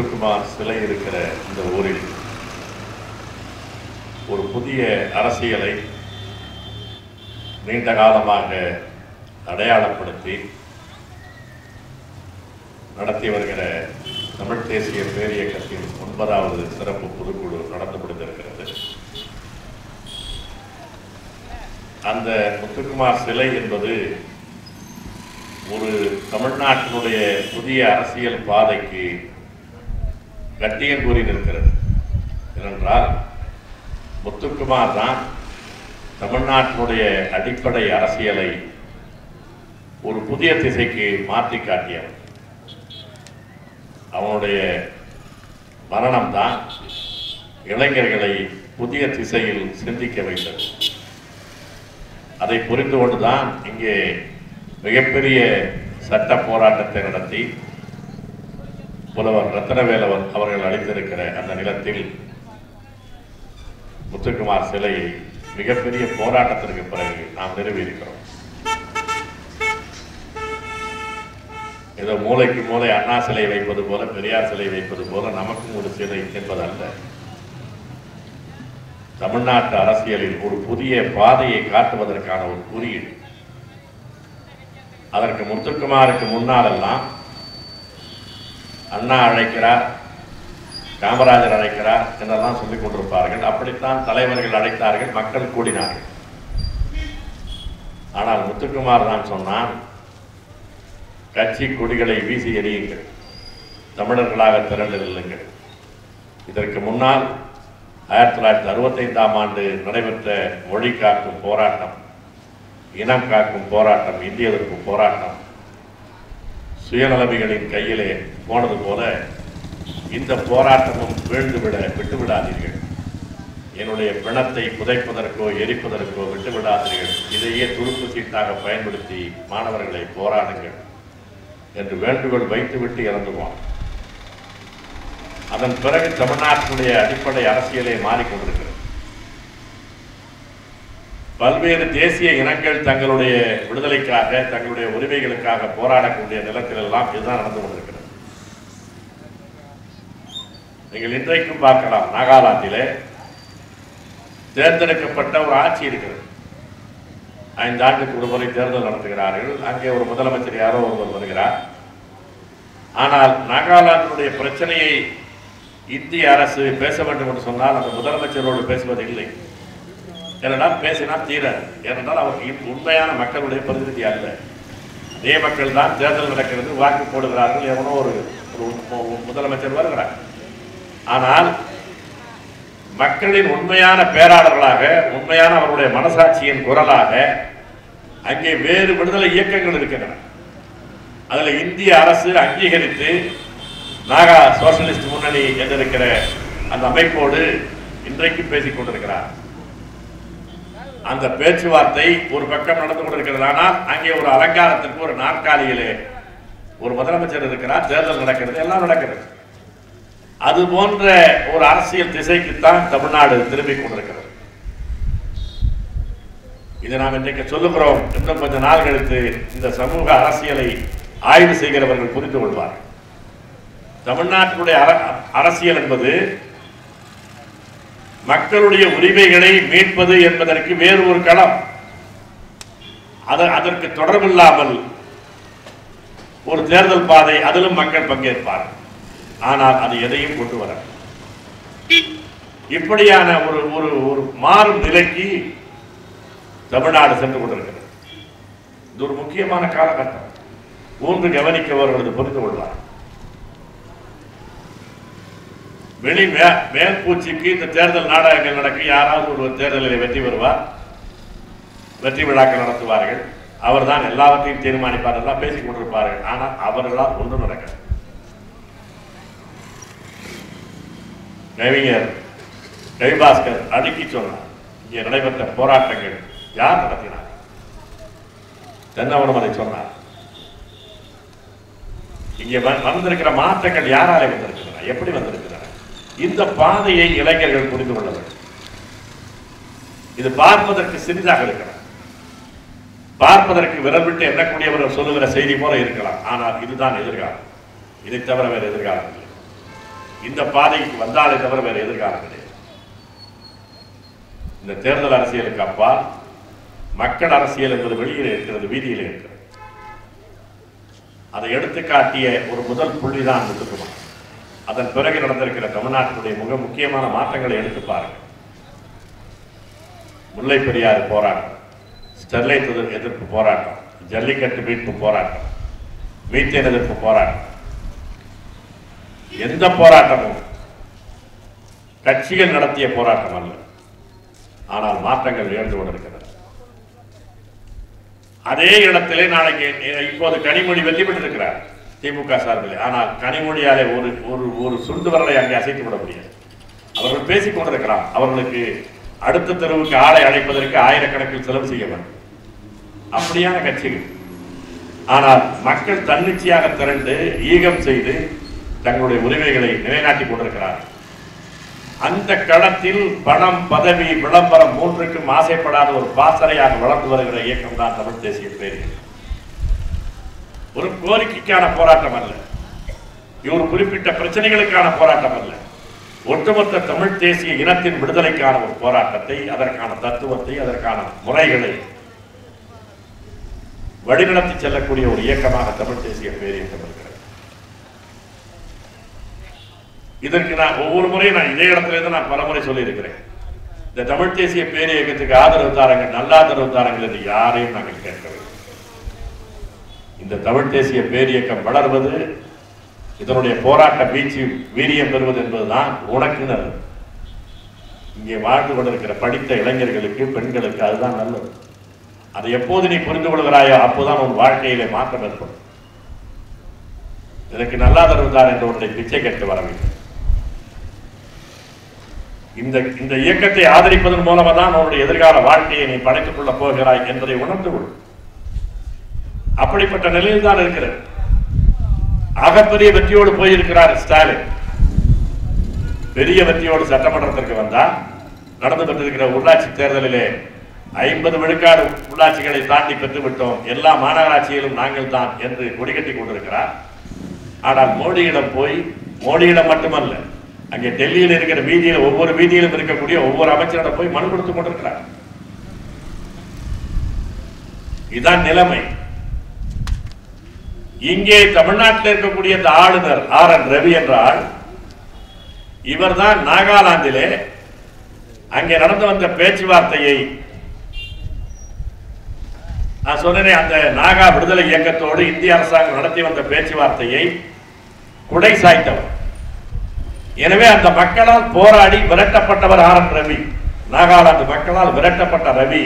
முத்துக்குமார் சிலை இருக்கிற இந்த ஊரில் ஒரு புதிய அரசியலை நீண்ட காலமாக அடையாளப்படுத்தி நடத்தி வருகிற தமிழ் தேசிய பேரியக்கத்தின் ஒன்பதாவது சிறப்பு பொதுக்குழு நடந்து முடிந்திருக்கிறது அந்த முத்துக்குமார் சிலை என்பது ஒரு தமிழ்நாட்டினுடைய புதிய அரசியல் பாதைக்கு கட்டியம் கூறி நிற்கிறது. ஏனென்றால் முத்துக்குமார் தான் தமிழ்நாட்டினுடைய அடிப்படை அரசியலை ஒரு புதிய திசைக்கு மாற்றி காட்டியவன் அவனுடைய மரணம்தான் இளைஞர்களை புதிய திசையில் சிந்திக்க வைத்தது. அதை புரிந்து கொண்டுதான் இங்கே மிகப்பெரிய சட்ட போராட்டத்தை நடத்தி புலவர் ரத்தனவேலவர் அவர்கள் அளித்திருக்கிற அந்த நிலத்தில் முத்துக்குமார் சிலையை மிகப்பெரிய போராட்டத்திற்கு பிறகு நாம் நிறுவியிருக்கிறோம். ஏதோ மூளைக்கு மூளை அண்ணா சிலை வைப்பது போல பெரியார் சிலை வைப்பது போல நமக்கும் ஒரு சிலை என்பதல்ல. தமிழ்நாட்டு அரசியலில் ஒரு புதிய பாதையை காட்டுவதற்கான ஒரு குறியீடு. அதற்கு முத்துக்குமாருக்கு முன்னாலெல்லாம் அண்ணா அழைக்கிறார் காமராஜர் அழைக்கிறார் என்றெல்லாம் சொல்லிக் கொண்டிருப்பார்கள். அப்படித்தான் தலைவர்கள் அழைத்தார்கள் மக்கள் கூடினார்கள். ஆனால் முத்துக்குமார் தான் சொன்னான் கட்சி கொடிகளை வீசி எறியுங்கள். தமிழர்களாக திரண்டு நில்லுங்கள் இதற்கு முன்னால் ஆயிரத்தி தொள்ளாயிரத்தி அறுபத்தைந்தாம் ஆண்டு நடைபெற்ற மொழி காக்கும் போராட்டம் இனம் காக்கும் போராட்டம் இந்திய எதிர்ப்பு போராட்டம் சுயநலவிகளின் கையிலே போனது போல இந்த போராட்டமும் வீழ்ந்துவிட விட்டுவிடாதீர்கள். என்னுடைய பிணத்தை புதைப்பதற்கோ எரிப்பதற்கோ விட்டுவிடாதீர்கள். இதையே துருப்பு சீட்டாக பயன்படுத்தி மாணவர்களை போராடுங்கள் என்று வேண்டுகோள் வைத்துவிட்டு இறந்துவான் அதன் பிறகு தமிழ்நாட்டினுடைய அடிப்படை அரசியலே மாறிக்கொண்டு பல்வேறு தேசிய இனங்கள் தங்களுடைய விடுதலைக்காக தங்களுடைய உரிமைகளுக்காக போராடக்கூடிய நிலத்திலெல்லாம் இதுதான் நடந்து கொண்டிருக்கிறது. நீங்கள் இன்றைக்கும் பார்க்கலாம் நாகாலாந்திலே தேர்ந்தெடுக்கப்பட்ட ஒரு ஆட்சி இருக்கிறது. ஐந்து ஆண்டுக்கு ஒரு முறை தேர்தல் நடத்துகிறார்கள். அங்கே ஒரு முதலமைச்சர் யாரோ ஒருவர் வருகிறார். ஆனால் நாகாலாந்தினுடைய பிரச்சனையை இந்திய அரசு பேச வேண்டும் என்று சொன்னால் அந்த முதலமைச்சரோடு பேசுவது இல்லை. இதெல்லாம் பேசினால் தீர? ஏனென்றால் அவர் உண்மையான மக்களுடைய பிரதிநிதி அல்ல. அதே மக்கள் தான் தேர்தல் நடக்கிறது வாக்கு போடுகிறார்கள் எவனோ ஒரு ஒரு முதலமைச்சர் வருகிறார். ஆனால் மக்களின் உண்மையான பேராளர்களாக உண்மையான அவருடைய மனசாட்சியின் குரலாக அங்கே வேறு விடுதலை இயக்கங்கள் இருக்கின்றன. அதில் இந்திய அரசு அங்கீகரித்து நாகா சோசியலிஸ்ட் முன்னணி என்றிருக்கிற அந்த அமைப்போடு இன்றைக்கு பேசிக் கொண்டிருக்கிறார். அந்த பேச்சுவார்த்தை ஒரு பக்கம் நடந்து கொண்டிருக்கிறது. ஆனால் அங்கே ஒரு அலங்காரத்திற்கு ஒரு நாற்காலியிலே ஒரு முதலமைச்சர் இருக்கிறார். தேர்தல் நடக்கிறது எல்லாம் நடக்கிறது. அது போன்ற ஒரு அரசியல் திசைக்குத்தான் தமிழ்நாடு திரும்பிக் கொண்டிருக்கிறது. இதை நாம் இன்றைக்கு சொல்லுகிறோம். இன்னும் கொஞ்ச நாள் கழித்து இந்த சமூக அரசியலை ஆய்வு செய்கிறவர்கள் புரிந்து கொள்வார்கள். தமிழ்நாட்டினுடைய அர- அரசியல் என்பது மக்களுடைய உரிமைகளை மீட்பது என்பதற்கு வேறு ஒரு களம். அதற்கு தொடர்பில்லாமல் ஒரு தேர்தல் பாதை அதிலும் மக்கள் பங்கேற்பார்கள் ஆனால் அது எதையும் கொண்டு வர இப்படியான ஒரு ஒரு ஒரு மாறும் நிலைக்கு தமிழ்நாடு சென்று கொண்டிருக்கிறது. இது ஒரு முக்கியமான காலகட்டம். ஒன்று கவனிக்கவர்களது புரிந்து கொள்வார்கள் வெளி மே- மேற்பூச்சிக்கு இந்த தேர்தல் நாடகங்கள் நடக்கும். யாராவது ஒரு தேர்தலில் வெற்றி பெறுவார். வெற்றி விழாக்கள் நடத்துவார்கள். அவர்தான் எல்லாவற்றையும் தீர்மானிப்பார் எல்லாம் பேசிக் கொண்டிருப்பார்கள். ஆனால் அவர்களால் ஒன்றும் நடக்காது. கவிஞர் ரவிபாஸ்கர் அடுக்கி சொன்னார் இங்கே நடைபெற்ற போராட்டங்கள் யார் நடத்தினார்? தென்னவனம் அதை சொன்னார். இங்கே வந்திருக்கிற மாற்றங்கள் யாராலே வந்திருக்கின்றன? எப்படி வந்திருக்கின்றன? இந்த பாதையை இளைஞர்கள் புரிந்து கொள்ள வேண்டும். இது பார்ப்பதற்கு சிறிதாக இருக்கலாம். பார்ப்பதற்கு விரல் விட்டு எண்ணக்கூடியவர்கள் சொல்லுகிற செய்தி போல இருக்கலாம். ஆனால் இதுதான் எதிர்காலம். இதை தவிர வேறு எதிர்காலம் இல்லை. இந்த பாதைக்கு வந்தாலே தவிர வேறு எதிர்காலம் கிடையாது இந்த தேர்தல் அரசியலுக்கு அப்பால் மக்கள் அரசியல் என்பது வெளியில் இருக்கிறது வீதியில் இருக்கிறது. அதை எடுத்துக்காட்டிய ஒரு முதல் புள்ளி தான் இந்த அதன் பிறகு நடந்திருக்கிற தமிழ்நாட்டினுடைய மிக முக்கியமான மாற்றங்களை எடுத்து பாருங்கள் முல்லை பெரியாறு போராட்டம் ஸ்டெர்லைட் எதிர்ப்பு போராட்டம் ஜல்லிக்கட்டு மீட்பு போராட்டம் மீத்தேன் எதிர்ப்பு போராட்டம். எந்த போராட்டமும் கட்சிகள் நடத்திய போராட்டம் அல்ல. ஆனால் மாற்றங்கள் நிகழ்ந்து கொண்டிருக்கிறது அதே இடத்திலே நாளைக்கு இப்போது கனிமொழி வெற்றி பெற்றிருக்கிறார் திமுக சார்பில். ஆனால் கனிமொழியாலே ஒரு ஒரு ஒரு சுண்டு வரலை அங்கே அசைத்து விட முடியாது. அவர்கள் பேசிக் கொண்டிருக்கிறார். அவர்களுக்கு அடுத்த தெருவுக்கு ஆளை அழைப்பதற்கு ஆயிரக்கணக்கில் செலவு செய்ய வேண்டும். அப்படியான கட்சிகள். ஆனால் மக்கள் தன்னிச்சையாக திரண்டு ஈகம் செய்து தங்களுடைய உரிமைகளை நிலைநாட்டிக் கொண்டிருக்கிறார்கள். அந்த களத்தில் பணம் பதவி விளம்பரம் மூன்றுக்கும் ஆசைப்படாத ஒரு பாசறையாக வளர்ந்து வருகிற இயக்கம் தான் தமிழ் தேசிய பேரியக்கம் ஒரு கோரிக்கைக்கான போராட்டம் அல்ல. இவர் ஒரு குறிப்பிட்ட பிரச்சனைகளுக்கான போராட்டம் அல்ல. ஒட்டுமொத்த தமிழ் தேசிய இனத்தின் விடுதலைக்கான ஒரு போராட்டத்தை அதற்கான தத்துவத்தை அதற்கான முறைகளை வழிநடத்தி செல்லக்கூடிய ஒரு இயக்கமாக தமிழ் தேசிய பேரியக்கம் இருக்கிறது. இதற்கு நான் ஒவ்வொரு முறையும் நான் இதே இடத்துல இருந்து நான் பலமுறை சொல்லியிருக்கிறேன். இந்த தமிழ் தேசிய பேரியக்கத்துக்கு ஆதரவு தாரங்கள் நல்லாதரவு தாரங்கள் என்று யாரையும் நாங்கள் கேட்கவில்லை. இந்த தமிழ் தேசிய பேரியக்கம் வளர்வது இதனுடைய போராட்ட வீச்சு வீரியம் பெறுவது என்பதுதான் உனக்குனர். இங்கே வாழ்ந்து கொண்டிருக்கிற படித்த இளைஞர்களுக்கு பெண்களுக்கு அதுதான் நல்லது. அதை எப்போது நீ புரிந்து கொள்கிறாயோ அப்போதான் உன் வாழ்க்கையிலே மாற்றம் ஏற்படும். இதற்கு நல்லா தான் என்று ஒன்றை பிச்சை கேட்டு வர வேண்டும். இந்த இந்த இயக்கத்தை ஆதரிப்பதன் மூலமா தான் உன்னுடைய எதிர்கால வாழ்க்கையை நீ படைத்துக் கொள்ளப் போகிறாய் என்பதை உணர்ந்து கொள்ளும் அப்படிப்பட்ட நிலையில் தான் இருக்கிறது. அகப்பெரிய வெற்றியோடு போயிருக்கிறார் ஸ்டாலின். பெரிய வெற்றியோடு சட்டமன்றத்திற்கு வந்தால் நடந்து கொண்டிருக்கிற உள்ளாட்சி தேர்தலிலே ஐம்பது விழுக்காடு உள்ளாட்சிகளை தாண்டி பெற்றுவிட்டோம் எல்லா மாநகராட்சியிலும் நாங்கள் தான் என்று கொடிகட்டி கொண்டிருக்கிறார். ஆனால் மோடியிடம் போய் மோடியிடம் மட்டுமல்ல அங்கே டெல்லியில் இருக்கிற வீதியில் ஒவ்வொரு வீதியிலும் இருக்கக்கூடிய ஒவ்வொரு அமைச்சரிடம் போய் மனு கொடுத்து கொண்டிருக்கிறார். இதுதான் நிலைமை. இங்கே தமிழ்நாட்டில் இருக்கக்கூடிய இந்த ஆளுநர் ஆர் என் ரவி என்றால் இவர்தான் நாகாலாந்திலே அங்கே நடந்து வந்த பேச்சுவார்த்தையை நான் சொன்னேன் அந்த நாகா விடுதலை இயக்கத்தோடு இந்திய அரசாங்கம் நடத்தி வந்த பேச்சுவார்த்தையை குடை சாய்த்தவர். எனவே அந்த மக்களால் போராடி விரட்டப்பட்டவர் ஆர் என் ரவி. நாகாலாந்து மக்களால் விரட்டப்பட்ட ரவி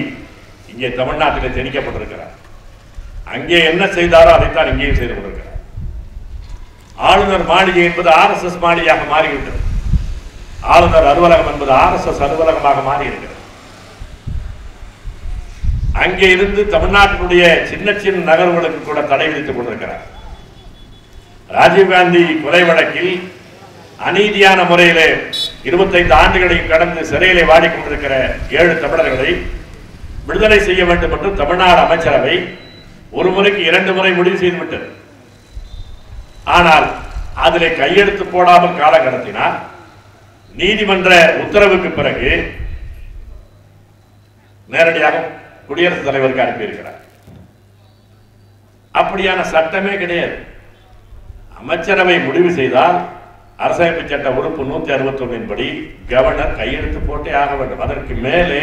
இங்கே தமிழ்நாட்டிலே திணிக்கப்பட்டிருக்கிறார் அங்கே என்ன செய்தாரோ அதைத்தான் இங்கேயும் செய்து கொண்டிருக்கிறார். ஆளுநர் மாளிகை என்பது ஆர்எஸ்எஸ் மாளிகையாக மாறிவிட்டது. ஆளுநர் அலுவலகம் என்பது ஆர்எஸ்எஸ் அலுவலகமாக மாறியிருக்கிறது. அங்கே இருந்து தமிழ்நாட்டினுடைய சின்ன சின்ன நகர்வுகளுக்கு கூட தடை விதித்துக் கொண்டிருக்கிறார். ராஜீவ்காந்தி கொலை வழக்கில் அநீதியான முறையிலே இருபத்தைந்து ஆண்டுகளை கடந்து சிறையிலே வாடிக்கொண்டிருக்கிற ஏழு தமிழர்களை விடுதலை செய்ய வேண்டும் என்று தமிழ்நாடு அமைச்சரவை ஒரு முறைக்கு இரண்டு முறை முடிவு செய்துவிட்டது. ஆனால் அதிலே கையெழுத்து போடாமல் காலம் கடத்தினால் நீதிமன்ற உத்தரவுக்கு பிறகு நேரடியாக குடியரசுத் தலைவருக்கு அனுப்பியிருக்கிறார். அப்படியான சட்டமே கிடையாது. அமைச்சரவை முடிவு செய்தால் அரசமைப்பு சட்ட உறுப்பு நூத்தி அறுபத்தி ஒன்னின் படி கவர்னர் கையெழுத்து போட்டே ஆக வேண்டும். அதற்கு மேலே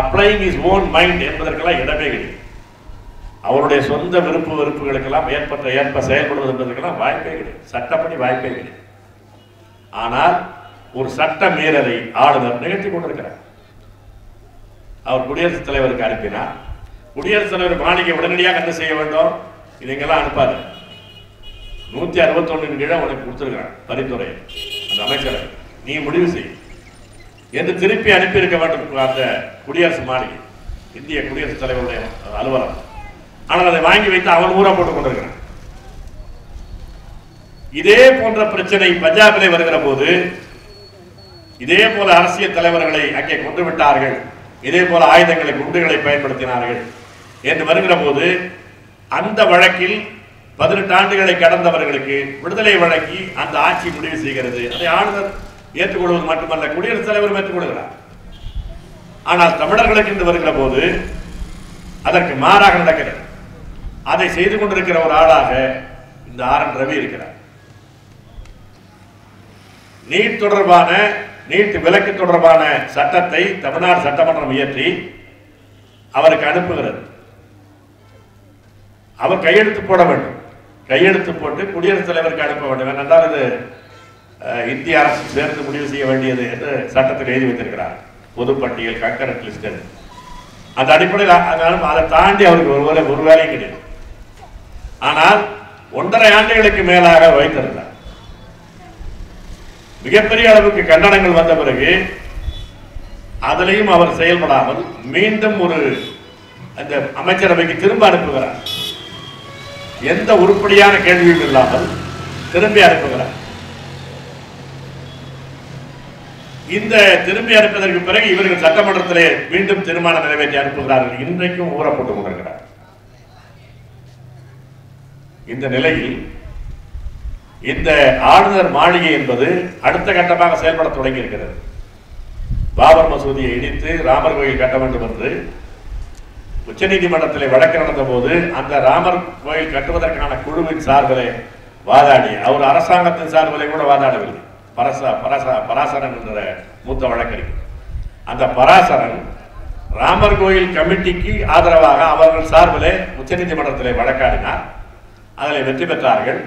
அப்ளைங் இஸ் ஓன் மைண்ட் என்பதற்கெல்லாம் இடமே கிடையாது. அவருடைய சொந்த விருப்பு வெறுப்புகளுக்கெல்லாம் ஏற்பட்ட ஏற்ப செயல்படுவது என்பதற்கெல்லாம் வாய்ப்பே கிடையாது. சட்டப்படி வாய்ப்பே கிடையாது. ஆனால் ஒரு சட்ட மீறலை ஆளுநர் நிகழ்த்தி கொண்டிருக்கிறார். அவர் குடியரசுத் தலைவருக்கு அனுப்பினார். குடியரசுத் தலைவர் மாளிகை உடனடியாக என்ன செய்ய வேண்டும்? இதுங்கெல்லாம் அனுப்பாது. நூத்தி அறுபத்தி கீழே உனக்கு கொடுத்துருக்கிறான் பரிந்துரை அந்த அமைச்சரை நீ முடிவு செய். என்று திருப்பி அனுப்பியிருக்க வேண்டும் அந்த குடியரசு மாளிகை. இந்திய குடியரசுத் தலைவருடைய அலுவலகம். ஆனால் அதை வாங்கி வைத்து அவன் ஊரா போட்டுக் கொண்டிருக்கிறான். இதே போன்ற பிரச்சனை பஞ்சாபிலே வருகிற போது இதே போல அரசியல் தலைவர்களை அங்கே கொண்டு விட்டார்கள். இதே போல ஆயுதங்களை குண்டுகளை பயன்படுத்தினார்கள் என்று வருகிற போது அந்த வழக்கில் பதினெட்டு ஆண்டுகளை கடந்தவர்களுக்கு விடுதலை வழங்கி அந்த ஆட்சி முடிவு செய்கிறது. அதை ஆளுநர் ஏற்றுக்கொள்வது மட்டுமல்ல குடியரசுத் தலைவரும் ஏற்றுக்கொள்கிறார். ஆனால் தமிழர்களுக்கு என்று வருகிற போது அதற்கு மாறாக நடக்கிறது. அதை செய்து கொண்டிருக்கிற ஒரு ஆளாக இந்த ஆர் என் ரவி இருக்கிறார். நீட் தொடர்பான நீட் விலக்கு தொடர்பான சட்டத்தை தமிழ்நாடு சட்டமன்றம் இயற்றி அவருக்கு அனுப்புகிறது. அவர் கையெழுத்து போட வேண்டும். கையெழுத்து போட்டு குடியரசுத் தலைவருக்கு அனுப்ப வேண்டும். என்றால் இது இந்திய அரசு சேர்ந்து முடிவு செய்ய வேண்டியது என்று சட்டத்தில் எழுதி வைத்திருக்கிறார். பொதுப்பட்டியல் கங்கரட் லிஸ்ட் அந்த அடிப்படையில் அதை தாண்டி அவருக்கு ஒரு வேலை ஒரு வேலையும் கிடையாது. ஆனால் ஒன்றரை ஆண்டுகளுக்கு மேலாக வைத்திருந்தார். மிகப்பெரிய அளவுக்கு கண்டனங்கள் வந்த பிறகு அதிலையும் அவர் செயல்படாமல் மீண்டும் ஒரு அந்த அமைச்சரவைக்கு திரும்ப அனுப்புகிறார். எந்த உருப்படியான கேள்வியும் இல்லாமல் திரும்பி அனுப்புகிறார். இந்த திரும்பி அனுப்பதற்கு பிறகு இவர்கள் சட்டமன்றத்திலே மீண்டும் தீர்மானம் நிறைவேற்றி அனுப்புகிறார்கள். இன்றைக்கும் ஊறப்பட்டு கொண்டிருக்கிறார். இந்த நிலையில் இந்த ஆளுநர் மாளிகை என்பது அடுத்த கட்டமாக செயல்பட தொடங்கி இருக்கிறது பாபர் மசூதியை இடித்து ராமர் கோயில் கட்ட வேண்டும் என்று உச்சநீதிமன்றத்தில் வழக்கு நடந்த போது அந்த ராமர் கோயில் கட்டுவதற்கான குழுவின் சார்பிலே வாதாடி அவர் அரசாங்கத்தின் சார்பிலே கூட வாதாடவில்லை. பரசா பரசா பராசரன் என்ற மூத்த வழக்கறிஞர். அந்த பராசரன் ராமர் கோயில் கமிட்டிக்கு ஆதரவாக அவர்கள் சார்பிலே உச்சநீதிமன்றத்திலே வழக்காடினார். அதில் வெற்றி பெற்றார்கள்.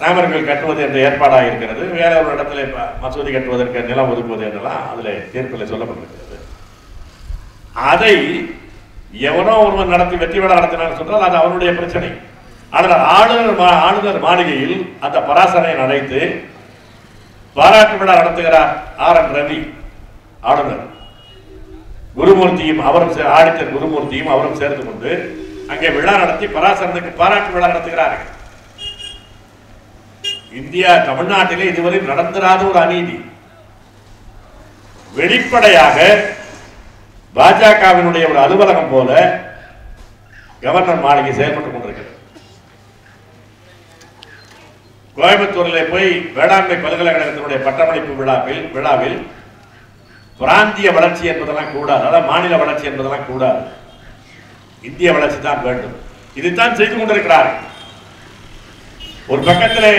ராமர்கள் கட்டுவது என்ற ஏற்பாடாக இருக்கிறது. வேற ஒரு இடத்துல மசூதி கட்டுவதற்கு நிலம் ஒதுக்குவது என்றெல்லாம் அதில் தீர்ப்பில் சொல்லப்பட்டிருக்கிறது. அதை எவனோ ஒருவன் நடத்தி வெற்றி விழா நடத்தினான்னு சொன்னால் அது அவனுடைய பிரச்சனை. ஆனால் ஆளுநர் மா- ஆளுநர் மாளிகையில் அந்த பராசரனை அழைத்து பாராட்டு விழா நடத்துகிறார் ஆர் என் ரவி ஆளுநர். குருமூர்த்தியும் அவரும் ஆடித்தர் குருமூர்த்தியும் அவரும் சேர்ந்து கொண்டு அங்கே விழா நடத்தி பராசரனுக்கு பாராட்டு விழா நடத்துகிறார்கள். இந்தியா தமிழ்நாட்டிலே இதுவரை நடந்திராத ஒரு அநீதி. வெளிப்படையாக பாஜகவினுடைய ஒரு அலுவலகம் போல கவர்னர் மாளிகை செயல்பட்டுக் கொண்டிருக்கிறது. கோயம்புத்தூரிலே போய் வேளாண்மை பல்கலைக்கழகத்தினுடைய பட்டமளிப்பு விழாவில் விழாவில் பிராந்திய வளர்ச்சி என்பதெல்லாம் கூடாது அதாவது மாநில வளர்ச்சி என்பதெல்லாம் கூடாது. இந்திய வளர்ச்சி தான் வேண்டும். இதைத்தான் செய்து கொண்டிருக்கிறார்கள் ஒரு பக்கத்திலே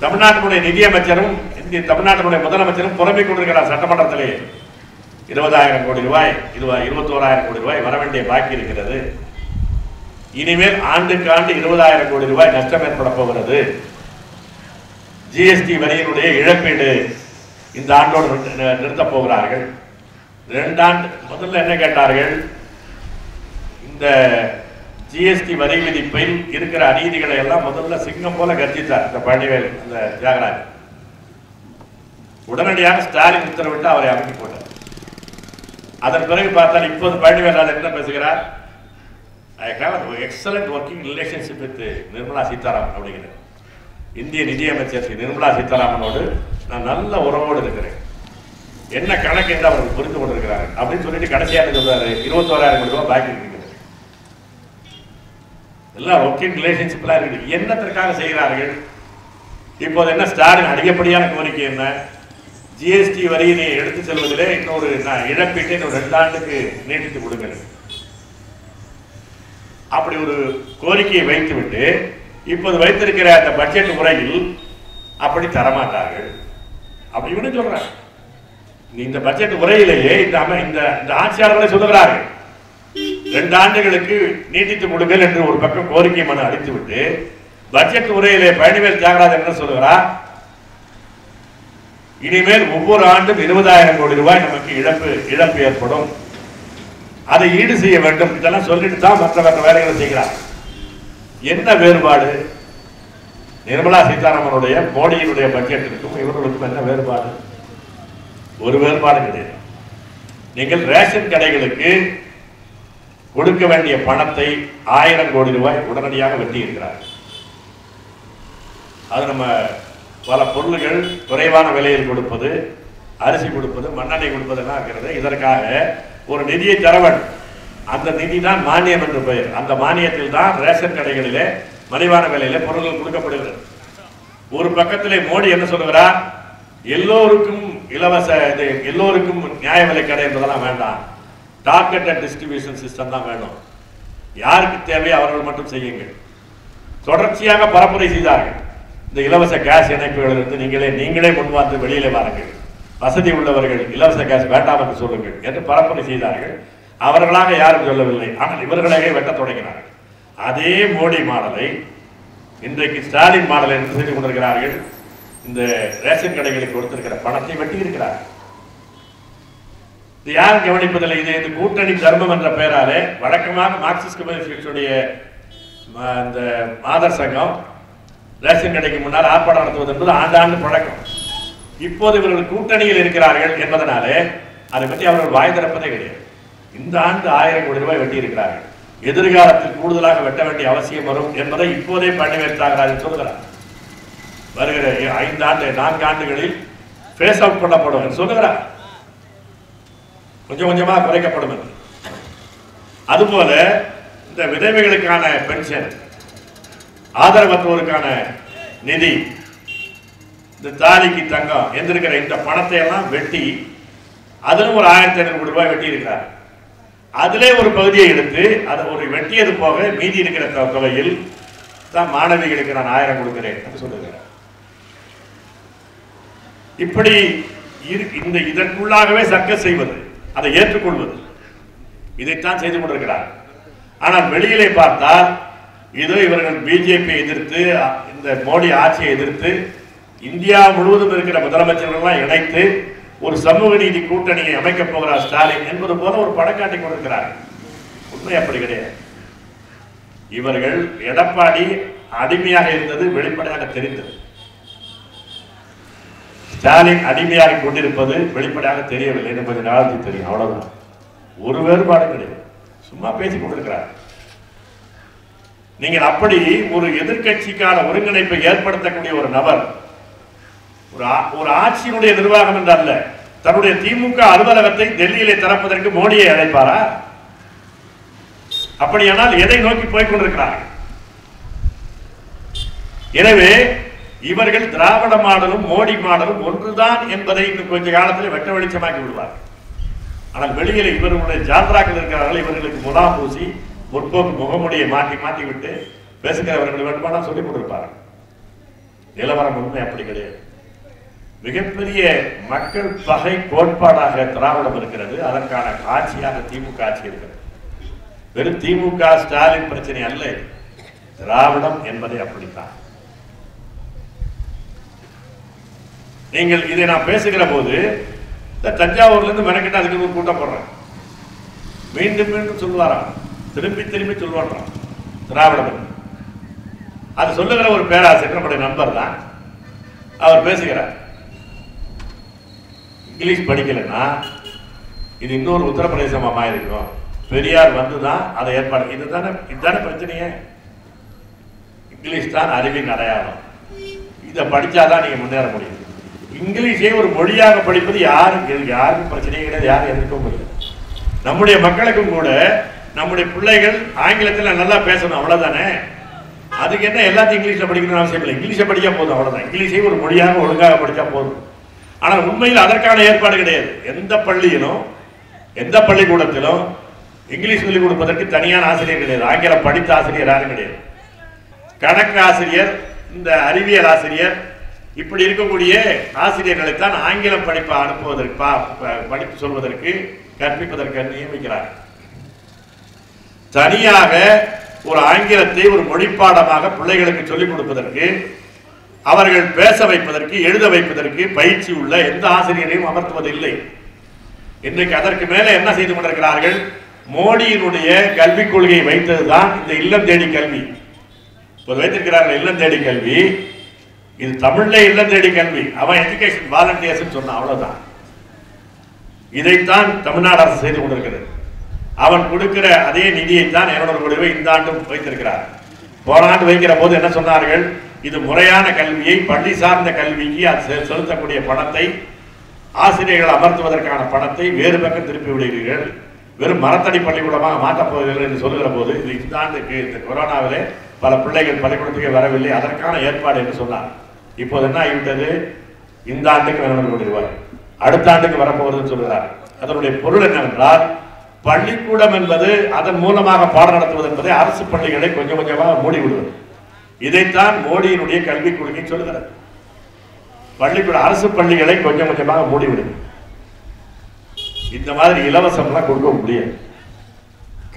தமிழ்நாட்டினுடைய நிதியமைச்சரும் இந்திய தமிழ்நாட்டினுடைய முதலமைச்சரும் புறம்பிக் கொண்டிருக்கிறார் சட்டமன்றத்திலே. இருபதாயிரம் கோடி ரூபாய் இருபது இருபத்தோராயிரம் கோடி ரூபாய் வர வேண்டிய பாக்கி இருக்கிறது. இனிமேல் ஆண்டுக்கு ஆண்டு இருபதாயிரம் கோடி ரூபாய் நஷ்டம் ஏற்பட போகிறது. ஜிஎஸ்டி வரியினுடைய இழப்பீடு இந்த ஆண்டோடு நிறுத்தப் போகிறார்கள். ரெண்டாண்டு முதல்ல என்ன கேட்டார்கள்? இந்த ஜிஎஸ்டி வரி விதிப்பில் இருக்கிற அநீதிகளை எல்லாம் முதல்ல சிங்கம் போல கர்ஜித்தார் இந்த பழனிவேல் அந்த தியாகராஜ் உடனடியாக ஸ்டாலின் உத்தரவிட்டு அவரை அமைக்கி போட்டார். அதன் பிறகு பார்த்தால் இப்போது பழனிவேல் என்ன பேசுகிறார்? I have excellent working relationship with Nirmala Sitharaman அப்படிங்கிற இந்திய நிதியமைச்சர் ஸ்ரீ நிர்மலா சீதாராமனோடு நான் நல்ல உறவோடு இருக்கிறேன். என்ன கணக்கு என்று அவர்கள் புரிந்து கொண்டிருக்கிறார்கள் அப்படின்னு சொல்லிட்டு கடைசியாக சொல்றாரு? இருபத்தோராயிரம் கோடி ரூபாய் பாக்கி இருக்கிறது எல்லாம் ஒர்க்கிங் ரிலேஷன்ஷிப்லாம் இருக்குது. என்னத்திற்காக செய்கிறார்கள்? இப்போது என்ன ஸ்டாலின் அதிகப்படியான கோரிக்கை என்ன? ஜிஎஸ்டி வரியினை எடுத்து செல்வதிலே இன்னொரு நான் இழப்பீட்டை இன்னொரு ரெண்டு ஆண்டுக்கு நீட்டித்து கொடுங்கள். அப்படி ஒரு கோரிக்கையை வைத்துவிட்டு இப்போது வைத்திருக்கிற அந்த பட்ஜெட் முறையில் அப்படி தரமாட்டார்கள். அப்படி இவனு சொல்றாங்க இந்த பட்ஜெட் உரையிலேயே இந்த இந்த ஆட்சியாளர்களை சொல்லுகிறார்கள். ரெண்டு ஆண்டுகளுக்கு நீட்டித்து கொடுங்கள் என்று ஒரு பக்கம் கோரிக்கை மனு அளித்துவிட்டு பட்ஜெட் உரையிலே பழனிவேல் தியாகராஜன் என்ன சொல்லுகிறார்? இனிமேல் ஒவ்வொரு ஆண்டும் இருபதாயிரம் கோடி ரூபாய் நமக்கு இழப்பு இழப்பு ஏற்படும். அதை ஈடு செய்ய வேண்டும். இதெல்லாம் சொல்லிட்டு தான் மற்ற மற்ற வேலைகளை செய்கிறார். என்ன வேறுபாடு? நிர்மலா சீதாராமனுடைய மோடியினுடைய பட்ஜெட்டிற்கும் இவர்களுக்கும் என்ன வேறுபாடு? ஒரு வேறுபாடு கிடையாது. நீங்கள் ரேஷன் கடைகளுக்கு கொடுக்க வேண்டிய பணத்தை ஆயிரம் கோடி ரூபாய் உடனடியாக வெட்டி இருக்கிறார் அது நம்ம பல பொருள்கள் குறைவான விலையில் கொடுப்பது அரிசி கொடுப்பது மண்ணெண்ணெய் கொடுப்பதெல்லாம் இருக்கிறது இதற்காக ஒரு நிதியை தரவன் அந்த நிதி தான் மானியம் என்று பெயர். அந்த மானியத்தில் தான் ரேஷன் கடைகளிலே மலிவான விலையில பொருட்கள் கொடுக்கப்படுகிறது. ஒரு பக்கத்திலே மோடி என்ன சொல்லுகிறார்? எல்லோருக்கும் இலவச இது எல்லோருக்கும் நியாய விலை கடை என்பதெல்லாம் வேண்டாம். டார்கெட் அண்ட் டிஸ்ட்ரிபியூஷன் சிஸ்டம் தான் வேணும். யாருக்கு தேவையோ அவர்கள் மட்டும் செய்யுங்கள். தொடர்ச்சியாக பரப்புரை செய்தார்கள். இந்த இலவச கேஸ் இணைப்புகளிலிருந்து நீங்களே நீங்களே முன்வாந்து வெளியிலே வாருங்கள். வசதி உள்ளவர்கள் இலவச கேஸ் வேண்டாம் என்று சொல்லுங்கள் என்று பரப்புரை செய்தார்கள். அவர்களாக யாரும் சொல்லவில்லை. ஆனால் இவர்களாகவே வெட்டத் தொடங்கினார்கள். அதே மோடி மாடலை இன்றைக்கு ஸ்டாலின் மாடல் என்று செய்து கொண்டிருக்கிறார்கள். இந்த ரேஷன் கடைகளுக்கு கொடுத்திருக்கிற பணத்தை வெட்டி இருக்கிறார்கள் இது யாரும் கவனிப்பதில்லை? இது இந்த கூட்டணி தர்மம் என்ற பெயராலே வழக்கமாக மார்க்சிஸ்ட் கம்யூனிஸ்ட் கட்சியுடைய இந்த மாதர் சங்கம் ரேஷன் கடைக்கு முன்னால் ஆர்ப்பாட்டம் நடத்துவது என்பது ஆண்டாண்டு பழக்கம். இப்போது இவர்கள் கூட்டணியில் இருக்கிறார்கள் என்பதனாலே அதை பற்றி அவர்கள் வாய் திறப்பதே கிடையாது. இந்த ஆண்டு ஆயிரம் கோடி ரூபாய் வெட்டி இருக்கிறார்கள் எதிர்காலத்தில் கூடுதலாக வெட்ட வேண்டிய அவசியம் வரும் என்பதை இப்போதே பண்ணி வைத்தார்கள் சொல்கிறார் வருகிற ஐந்து ஆண்டு நான்கு ஆண்டுகளில் ஃபேஸ் அவுட் பண்ணப்படும் என்று சொல்லுகிறார். கொஞ்சம் கொஞ்சமாக குறைக்கப்படும் என்று. அதுபோல இந்த விதவைகளுக்கான பென்ஷன் ஆதரவற்றோருக்கான நிதி இந்த தாலிக்கு தங்கம் எந்திருக்கிற இந்த பணத்தை எல்லாம் வெட்டி அதிலும் ஒரு ஆயிரத்தி ஐநூறு கோடி ரூபாய் வெட்டி இருக்கிறார் அதிலே ஒரு பகுதியை எடுத்து அதை ஒரு வெட்டியது போக மீதி இருக்கிற தொகையில் தான் மாணவிகளுக்கு நான் ஆயிரம் கொடுக்கிறேன் என்று சொல்லுகிறார். இப்படி இந்த இதற்குள்ளாகவே சர்க்கஸ் செய்வது அதை ஏற்றுக்கொள்வது இதைத்தான் செய்து கொண்டிருக்கிறார் ஆனால் வெளியிலே பார்த்தால் இதோ இவர்கள் பிஜேபியை எதிர்த்து அ- இந்த மோடி ஆட்சியை எதிர்த்து இந்தியா முழுவதும் இருக்கிற முதலமைச்சர்கள்லாம் இணைத்து ஒரு சமூக நீதி கூட்டணியை அமைக்கப் போகிறார் ஸ்டாலின் என்பது போல ஒரு படம் காட்டி கொண்டிருக்கிறார் உண்மை அப்படி கிடையாது. இவர்கள் எடப்பாடி அடிமையாக இருந்தது வெளிப்படையாக தெரிந்தது. ஸ்டாலின் அடிமையாக கொண்டிருப்பது வெளிப்படையாக தெரியவில்லை என்பது கொஞ்ச தெரியும். அவ்வளவுதான். ஒரு வேறுபாடும் கிடையாது. சும்மா பேசிக் கொண்டிருக்கிறார். நீங்கள் அப்படி ஒரு எதிர்க்கட்சிக்கான ஒருங்கிணைப்பை ஏற்படுத்தக்கூடிய ஒரு நபர் ஒரு ஆ- ஒரு ஆட்சியினுடைய நிர்வாகம் என்று அல்ல தன்னுடைய திமுக அலுவலகத்தை டெல்லியிலே திறப்பதற்கு மோடியை அழைப்பாரா? அப்படியானால் எதை நோக்கி போய்கொண்டிருக்கிறார்கள் எனவே இவர்கள் திராவிட மாடலும் மோடி மாடலும் ஒன்றுதான் என்பதை இன்னும் கொஞ்ச காலத்தில் வெட்ட வெளிச்சமாக்கி விடுவார் ஆனால் வெளியில் இவர்களுடைய ஜாத்ராக்கள் இருக்கிறார்கள் இவர்களுக்கு முலாம் பூசி முற்போக்கு முகமுடியை மாற்றி மாற்றி விட்டு பேசுகிறவர்கள் வேண்டுமானால் சொல்லிக் கொண்டிருப்பார்கள். நிலவரம் உண்மை அப்படி கிடையாது. மிகப்பெரிய மக்கள் பகை கோட்பாடாக திராவிடம் இருக்கிறது. அதற்கான ஆட்சியாக திமுக ஆட்சி இருக்கிறது. வெறும் திமுக ஸ்டாலின் பிரச்சனை அல்ல திராவிடம் என்பதை அப்படித்தான். நீங்கள் இதை நான் பேசுகிற போது இந்த தஞ்சாவூர்ல இருந்து மெனக்கிட்ட அதுக்கு ஒரு கூட்டம் போடுறேன். மீண்டும் மீண்டும் சொல்லுவாராம். திரும்பி திரும்பி சொல்லுவாராம் திராவிடர் அது சொல்லுகிற ஒரு பேராசிரியர் நம்முடைய நண்பர் தான். அவர் பேசுகிறார். இங்கிலீஷ் படிக்கலைன்னா இது இன்னொரு உத்தரப்பிரதேசமாக இருக்கும் பெரியார் வந்து தான் அதை ஏற்பாடு இதுதானே இதுதானே பிரச்சனையே. இங்கிலீஷ் தான் அறிவின் அடையாளம். இதை படித்தாதான் நீங்கள் முன்னேற முடியும். இங்கிலீஷை ஒரு மொழியாக படிப்பது யாரும் யாருக்கும் பிரச்சனையே கிடையாது யாரும் எதிர்க்கவும் முடியாது நம்முடைய மக்களுக்கும் கூட நம்முடைய பிள்ளைகள் ஆங்கிலத்தில் நல்லா பேசணும் அவ்வளோதானே அதுக்கு என்ன எல்லாத்தையும் இங்கிலீஷில் படிக்கணும்னு அவசியம் இல்லை. இங்கிலீஷை படிச்சா போதும் அவ்வளோதான் இங்கிலீஷை ஒரு மொழியாக ஒழுங்காக படித்தா போதும். ஆனால் உண்மையில் அதற்கான ஏற்பாடு கிடையாது. எந்த பள்ளியிலும் எந்த பள்ளிக்கூடத்திலும் இங்கிலீஷ் சொல்லிக் கொடுப்பதற்கு தனியான ஆசிரியர் கிடையாது. ஆங்கிலம் படித்த ஆசிரியர் யாரும் கிடையாது. கணக்கு ஆசிரியர் இந்த அறிவியல் ஆசிரியர் இப்படி இருக்கக்கூடிய ஆசிரியர்களைத்தான் ஆங்கிலம் படிப்பை அனுப்புவதற்கு படிப்பு சொல்வதற்கு கற்பிப்பதற்கு நியமிக்கிறார். தனியாக ஒரு ஆங்கிலத்தை ஒரு மொழிப்பாடமாக பிள்ளைகளுக்கு சொல்லிக் கொடுப்பதற்கு அவர்கள் பேச வைப்பதற்கு எழுத வைப்பதற்கு பயிற்சி உள்ள எந்த ஆசிரியரையும் அமர்த்துவதில்லை. இன்றைக்கு அதற்கு மேலே என்ன செய்து கொண்டிருக்கிறார்கள்? மோடியினுடைய கல்விக் கொள்கையை வைத்ததுதான் இந்த இல்லம் தேடி கல்வி. இப்போது வைத்திருக்கிறார்கள் இல்லம் தேடி கல்வி. இது தமிழ்ல இல்ல தேடி கல்வி. அவன் எஜுகேஷன் வாலண்டியர்ஸ் சொன்னான் அவ்வளவுதான். இதைத்தான் தமிழ்நாடு அரசு செய்து கொண்டிருக்கிறது. அவன் கொடுக்கிற அதே நிதியைத்தான் இருநூறு கோடி ரூபாய் இந்த ஆண்டும் வைத்திருக்கிறார். போன ஆண்டு வைக்கிற போது என்ன சொன்னார்கள்? இது முறையான கல்வியை பள்ளி சார்ந்த கல்விக்கு அது செ- செலுத்தக்கூடிய பணத்தை ஆசிரியர்கள் அமர்த்துவதற்கான பணத்தை வேறு பக்கம் திருப்பி விடுகிறீர்கள். வெறும் மரத்தடி பள்ளிக்கூடமாக மாற்றப் போகிறீர்கள் என்று சொல்லுகிற போது இது இந்த ஆண்டுக்கு இந்த கொரோனாவிலே பல பிள்ளைகள் பள்ளிக்கூடத்துக்கே வரவில்லை அதற்கான ஏற்பாடு என்று சொன்னார். இப்போது என்ன ஆகிவிட்டது? இந்த ஆண்டுக்கு இரநூறு கொண்டிருவார். அடுத்த ஆண்டுக்கு வரப்போவதுன்னு சொல்கிறார். அதனுடைய பொருள் என்னவென்றால் பள்ளிக்கூடம் என்பது அதன் மூலமாக பாடம் நடத்துவது என்பதை அரசு பள்ளிகளை கொஞ்சம் கொஞ்சமாக மூடிவிடுவது இதைத்தான் மோடியினுடைய கல்விக் கொள்கை சொல்கிறது பள்ளிக்கூட அரசு பள்ளிகளை கொஞ்சம் கொஞ்சமாக மூடிவிடுது இந்த மாதிரி இலவசம்லாம் கொடுக்க முடியாது.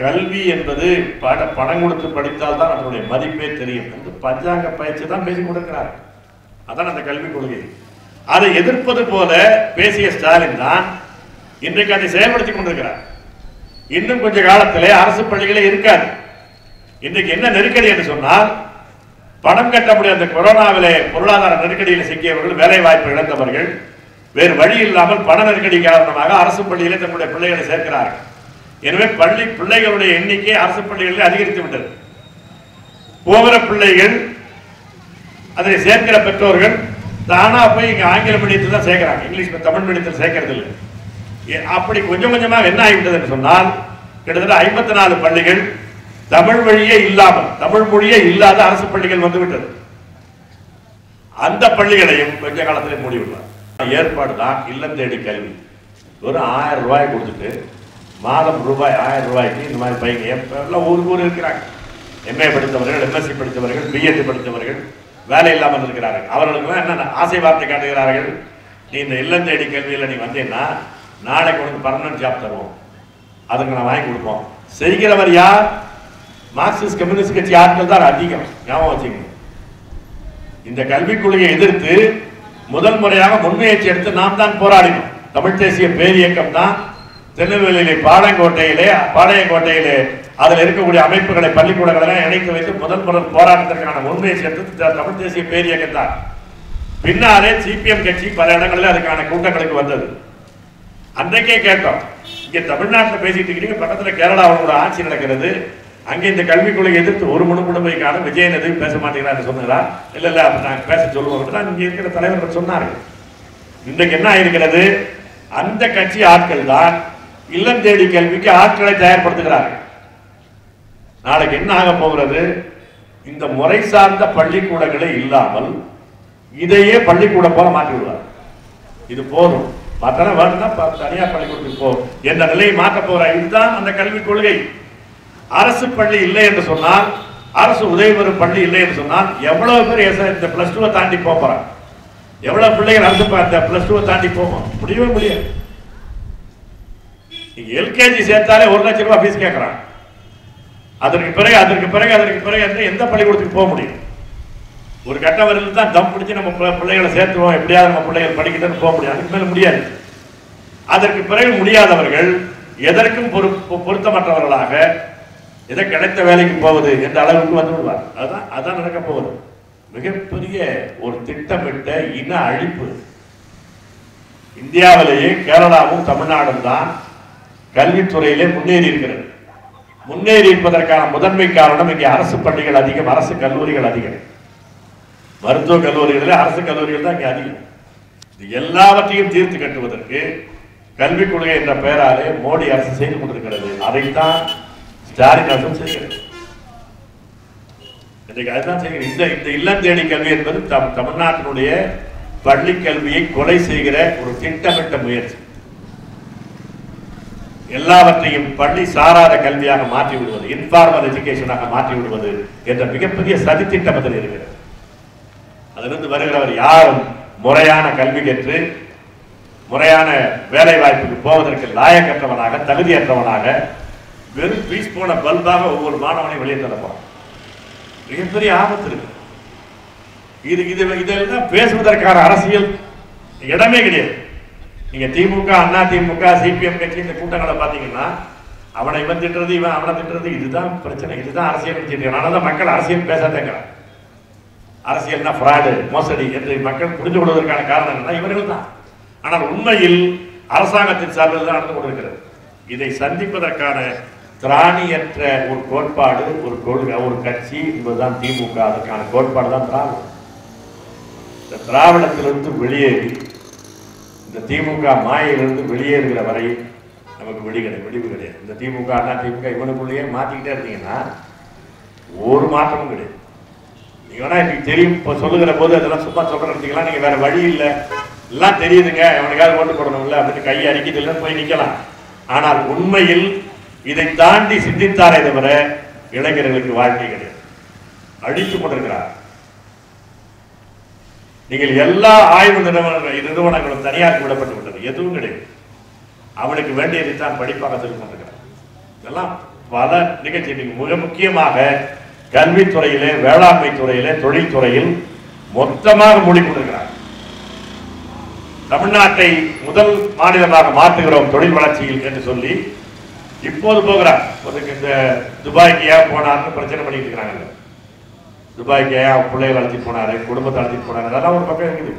கல்வி என்பது பட பணம் கொடுத்து படித்தால் தான் அதனுடைய மதிப்பே தெரியும் என்று பஞ்சாங்க பயிற்சி தான் பேசி கொடுக்கிறார்கள் அதான் அந்த கல்விக் கொள்கை. அதை எதிர்ப்பது போல பேசிய ஸ்டாலின் தான் இன்றைக்கு அதை செயல்படுத்திக் கொண்டிருக்கிறார். இன்னும் கொஞ்ச காலத்திலே அரசு பள்ளிகளே இருக்காது. இன்றைக்கு என்ன நெருக்கடி என்று சொன்னால் பணம் கட்ட முடியாத கொரோனாவிலே பொருளாதார நெருக்கடியில் சிக்கியவர்கள் வேலை வாய்ப்பு இழந்தவர்கள் வேறு வழி இல்லாமல் பண நெருக்கடி காரணமாக அரசு பள்ளியிலே தங்களுடைய பிள்ளைகளை சேர்க்கிறார்கள். எனவே பள்ளி பிள்ளைகளுடைய எண்ணிக்கை அரசு பள்ளிகளில் அதிகரித்து விட்டது. போகிற பிள்ளைகள் அதை சேர்க்கிற பெற்றோர்கள் தானா போய் இங்க ஆங்கில மீடியத்தில் தான் சேர்க்கிறாங்க. இங்கிலீஷ் தமிழ் மீடியத்தில் சேர்க்கறது இல்லை. அப்படி கொஞ்சம் கொஞ்சமாக என்ன ஆகிவிட்டதுன்னு சொன்னால் கிட்டத்தட்ட ஐம்பத்தி நாலு பள்ளிகள் தமிழ் வழியே இல்லாமல் தமிழ் மொழியே இல்லாத அரசு பள்ளிகள் வந்துவிட்டது. அந்த பள்ளிகளையும் கொஞ்ச காலத்தில் மூடிவிடலாம். ஏற்பாடு தான் இல்லம் தேடி கல்வி. ஒரு ஆயிரம் ரூபாய் கொடுத்துட்டு மாதம் ரூபாய் ஆயிரம் ரூபாய்க்கு இந்த மாதிரி பையன் எல்லாம் ஊருக்கு ஊர் இருக்கிறாங்க. எம்ஏ படித்தவர்கள் எம்எஸ்சி படித்தவர்கள் பிஎஸ்சி படித்தவர்கள் வேலை இல்லாமல் இருக்கிறார்கள். அவர்களுக்கெல்லாம் என்ன ஆசை வார்த்தை காட்டுகிறார்கள்? நீ இந்த இல்லம் தேடி கல்வியில் நீ வந்தீங்கன்னா நாளைக்கு உனக்கு பர்மனன்ட் ஜாப் தருவோம். அதுக்கு நான் வாங்கி கொடுப்போம். செய்கிறவர் யார்? மார்க்சிஸ்ட் கம்யூனிஸ்ட் கட்சி ஆட்கள் தான் அதிகம். ஞாபகம் வச்சுக்கணும் இந்த கல்விக் கொள்கையை எதிர்த்து முதல் முறையாக முன்முயற்சி எடுத்து நாம் தான் போராடினோம். தமிழ் தேசிய பேரியக்கம் தான். திருநெல்வேலியிலே பாடங்கோட்டையிலே பாளையங்கோட்டையிலே அதில் இருக்கக்கூடிய அமைப்புகளை பள்ளிக்கூடங்களெல்லாம் இணைத்து வைத்து முதல் முதல் போராட்டத்திற்கான முன்முயற்சி சேர்த்து தமிழ் தேசிய பேரியக்கம் தான் பின்னாலே சிபிஎம் கட்சி பல இடங்களில் அதுக்கான கூட்டங்களுக்கு வந்தது. அன்றைக்கே கேட்டோம் இங்கே தமிழ்நாட்டில் பேசிட்டு இருக்கீங்க பக்கத்தில் கேரளாவோட ஆட்சி நடக்கிறது. அங்கே இந்த கல்விக் கொள்கை எதிர்த்து ஒரு மனு கூட விஜயன் எதுவும் பேச மாட்டேங்கிறான்னு சொன்னதா? இல்லை இல்லை அப்போ நாங்கள் பேச சொல்லுவோம். இங்க இருக்கிற தலைவர்கள் சொன்னார்கள். இன்றைக்கு என்ன ஆயிருக்கிறது? அந்த கட்சி ஆட்கள் தான் இல்லம் தேடி கல்விக்கு ஆட்களை தயார்படுத்துகிறார்கள். நாளைக்கு என்ன ஆக போகிறது? இந்த முறை சார்ந்த பள்ளிக்கூடங்களே இல்லாமல் இதையே பள்ளிக்கூடம் போல மாற்றிவிடுவார் இது போதும். மற்றன வேணும்னா ப- தனியார் பள்ளிக்கூடத்துக்கு போ. என்ற நிலையை மாற்ற போற இதுதான் அந்த கல்விக் கொள்கை. அரசு பள்ளி இல்லை என்று சொன்னால் அரசு உதவி பெறும் பள்ளி இல்லை என்று சொன்னால் எவ்வளவு பேர் இந்த பிளஸ் டூவை தாண்டி போகிறான் எவ்வளவு பிள்ளைகள் அரசு அந்த பிளஸ் டூவை தாண்டி போகும் முடியவே முடியாது. எல்கேஜி சேர்த்தாலே ஒரு லட்சம் ரூபாய் ஃபீஸ் கேட்கறான் அதற்கு பிறகு அதற்கு பிறகு அதற்கு பிறகு என்று எந்த பள்ளிக்கூடத்துக்கு போக முடியும். ஒரு கட்ட வரையில் தான் தம் பிடிச்சி நம்ம பிள்ளைகளை சேர்த்துவோம். எப்படியாவது நம்ம பிள்ளைகள் படிக்கிட்டேன்னு போக முடியும். அதுக்கு மேலே முடியாது. அதற்கு பிறகு முடியாதவர்கள் எதற்கும் பொறுப்பு பொருத்தமற்றவர்களாக எதை கிடைத்த வேலைக்கு போவது என்ற அளவுக்கு வந்து விடுவார் அதுதான் அதான் நடக்க போகுது. மிகப்பெரிய ஒரு திட்டமிட்ட இன அழிப்பு. இந்தியாவிலேயே கேரளாவும் தமிழ்நாடும் தான் கல்வித்துறையிலே முன்னேறி இருக்கிறது. முன்னேறி இருப்பதற்கான முதன்மை காரணம் இங்கே அரசு பள்ளிகள் அதிகம் அரசு கல்லூரிகள் அதிகம். மருத்துவ கல்லூரிகளில் அரசு கல்லூரிகள் தான் இங்கே அதிகம். இது எல்லாவற்றையும் தீர்த்து கட்டுவதற்கு கல்விக் கொள்கை என்ற பெயராலே மோடி அரசு செய்து கொண்டிருக்கிறது. அதைத்தான் ஸ்டாலின் அரசும் செய்கிறது. இன்றைக்கு அதுதான் செய்கிறது. இந்த இந்த இல்லம் தேடி கல்வி என்பது தம் தமிழ்நாட்டினுடைய பள்ளி கல்வியை கொலை செய்கிற ஒரு திட்டமிட்ட முயற்சி. எல்லாவற்றையும் பள்ளி சாராத கல்வியாக மாற்றி விடுவது இன்ஃபார்மல் எஜுகேஷனாக மாற்றி விடுவது என்ற மிகப்பெரிய சதித்திட்டம் அதில் இருக்கிறது. அதிலிருந்து வருகிறவர் யாரும் முறையான கல்வி கற்று முறையான வேலை வாய்ப்புக்கு போவதற்கு லாயக்கற்றவனாக தகுதியற்றவனாக வெறும் பீஸ் போன பல்பாக ஒவ்வொரு மாணவனையும் வெளியே தரப்போம் மிகப்பெரிய ஆபத்து இருக்கு. இது இது இதெல்லாம் பேசுவதற்கான அரசியல் இடமே கிடையாது. நீங்க திமுக அண்ணா திமுக சிபிஎம் கட்சி இந்த கூட்டங்களை பாத்தீங்கன்னா அவனை இவன் திட்டுறது இவன் அவனை திட்டுறது இதுதான் பிரச்சனை இதுதான் அரசியல் வச்சிருக்காங்க அதனால தான் மக்கள் அரசியல் பேசாதேங்கிறான் அரசியல்னா ஃப்ராடு மோசடி என்று மக்கள் புரிந்து கொள்வதற்கான காரணம் என்ன இவர்கள் தான். ஆனால் உண்மையில் அரசாங்கத்தின் சார்பில் தான் நடந்து கொண்டிருக்கிறது. இதை சந்திப்பதற்கான திராணியற்ற ஒரு கோட்பாடு ஒரு கொள்கை ஒரு கட்சி என்பதுதான் திமுக. அதற்கான கோட்பாடு தான் திராவிடம். இந்த திராவிடத்திலிருந்து வெளியேறி இந்த திமுக மாயிலிருந்து வெளியேறுகிற வரை நமக்கு விடி கிடையாது விடிவு கிடையாது. இந்த திமுக அண்ணா திமுக இவனுக்குள்ளேயே மாற்றிக்கிட்டே இருந்தீங்கன்னா ஒரு மாற்றமும் கிடையாது. நீங்கள் வேணா எனக்கு தெரியும் இப்போ சொல்லுகிற போது அதெல்லாம் சும்மா சொல்கிறீங்களா நீங்கள் வேறு வழி இல்லை. எல்லாம் தெரியுதுங்க. அவனுக்காக ஓட்டு போடணும்ல அப்படின்னு கையை அடிக்கிட்டு இல்லைன்னு போய் நிற்கலாம் ஆனால் உண்மையில் இதை தாண்டி சிந்தித்தாரே தவிர இளைஞர்களுக்கு வாழ்க்கை கிடையாது. அழித்து கொண்டிருக்கிறார். நீங்கள் எல்லா ஆய்வு நிறுவனங்கள் நிறுவனங்களும் தனியாருக்கு விடப்பட்டு விட்டது. எதுவும் கிடையாது. அவனுக்கு வேண்டியதை தான் படிப்பாக சொல்லிக் கொண்டிருக்கிறார் இதெல்லாம் பல நிகழ்ச்சி நீங்கள் மிக முக்கியமாக கல்வித்துறையிலே வேளாண்மை துறையிலே தொழில்துறையில் மொத்தமாக மூடிக்கொண்டிருக்கிறார். தமிழ்நாட்டை முதல் மாநிலமாக மாற்றுகிறோம் தொழில் வளர்ச்சியில் என்று சொல்லி இப்போது போகிறார். இந்த துபாய்க்கு ஏன் போனார்னு பிரச்சனை பண்ணிட்டு இருக்கிறாங்க. துபாய்க்கு ஏன் பிள்ளைகள் அழைச்சிட்டு போனார்? குடும்பத்தை அழைச்சிட்டு போனார்? அதெல்லாம் ஒரு பக்கம் இருக்குது.